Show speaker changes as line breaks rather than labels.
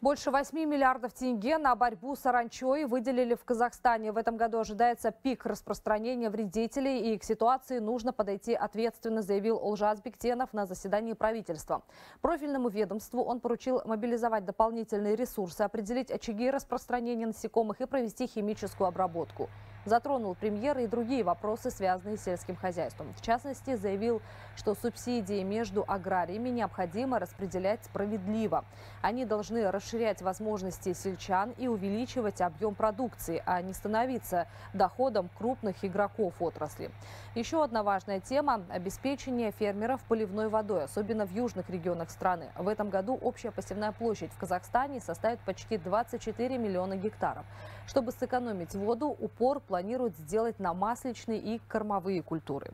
Больше 8 миллиардов тенге на борьбу с саранчой выделили в Казахстане. В этом году ожидается пик распространения вредителей, и к ситуации нужно подойти ответственно, заявил Олжас Бектенов на заседании правительства. Профильному ведомству он поручил мобилизовать дополнительные ресурсы, определить очаги распространения насекомых и провести химическую обработку. Затронул премьер и другие вопросы, связанные с сельским хозяйством. В частности, заявил, что субсидии между аграриями необходимо распределять справедливо. Они должны расширять возможности сельчан и увеличивать объем продукции, а не становиться доходом крупных игроков отрасли. Еще одна важная тема – обеспечение фермеров поливной водой, особенно в южных регионах страны. В этом году общая посевная площадь в Казахстане составит почти 24 миллиона гектаров. Чтобы сэкономить воду, упор планируют сделать на масличные и кормовые культуры.